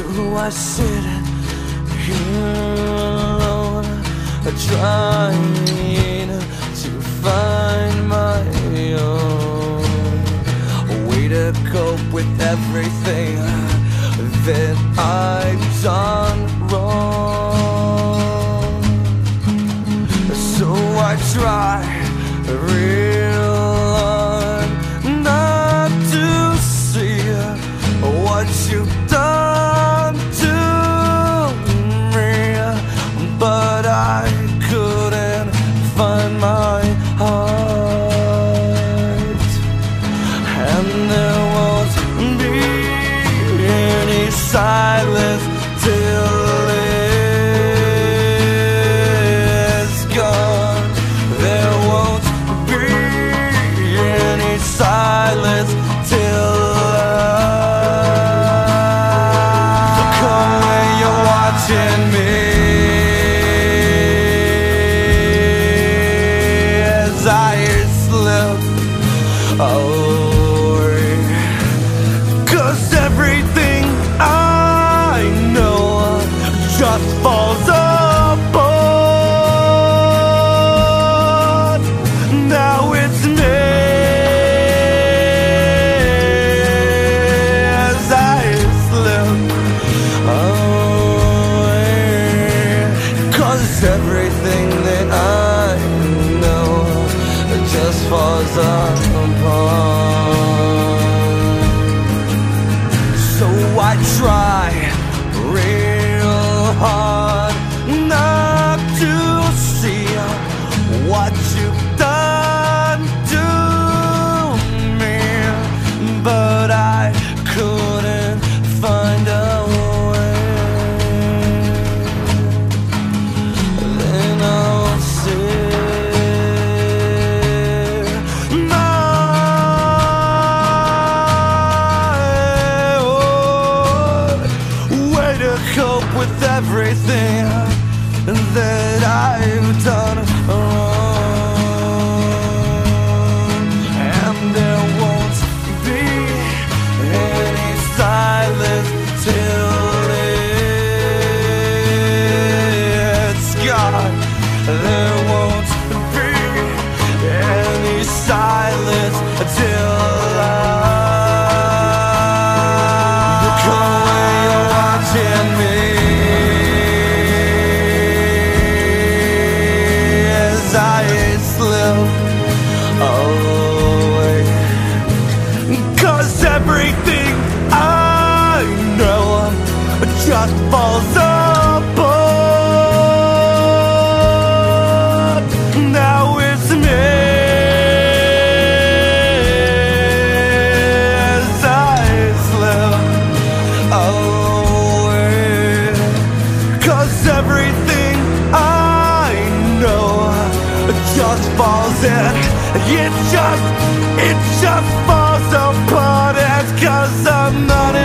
I sit here alone, trying to find my own way to cope with everything that I've done wrong. So I try silence till it's gone. There won't be any silence till come when you're watching me as I slip away. Falls apart. Now it's me as I slip away. Cause everything that I know just falls apart. So I try done just falls apart. Now it's me as I slip away. Cause everything I know just falls in. It just, it just falls apart. It's cause I'm not